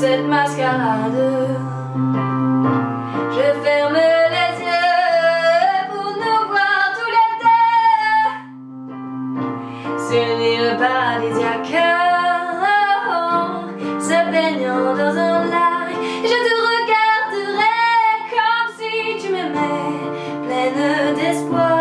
cette mascarade. Je ferme les yeux pour nous voir tous les deux. S'unir paradisiaque Se baignant dans un lac Je te regarderai comme si tu m'aimais Pleine d'espoir.